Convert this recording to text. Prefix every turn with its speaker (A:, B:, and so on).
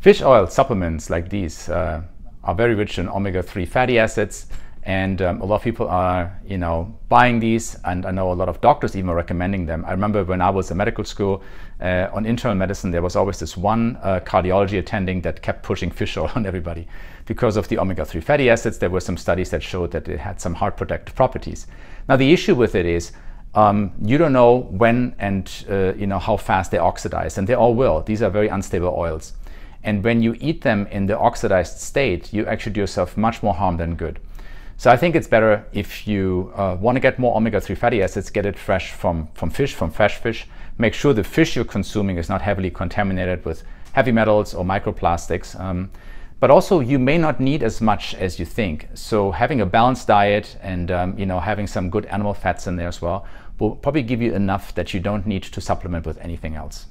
A: Fish oil supplements like these uh, are very rich in omega-3 fatty acids and um, a lot of people are you know buying these and i know a lot of doctors even are recommending them. I remember when i was in medical school uh, on internal medicine there was always this one uh, cardiology attending that kept pushing fish oil on everybody. Because of the omega-3 fatty acids there were some studies that showed that it had some heart protective properties. Now the issue with it is um, you don't know when and uh, you know how fast they oxidize and they all will. These are very unstable oils and when you eat them in the oxidized state you actually do yourself much more harm than good so I think it's better if you uh, want to get more omega-3 fatty acids, get it fresh from, from fish, from fresh fish. Make sure the fish you're consuming is not heavily contaminated with heavy metals or microplastics. Um, but also you may not need as much as you think. So having a balanced diet and um, you know having some good animal fats in there as well will probably give you enough that you don't need to supplement with anything else.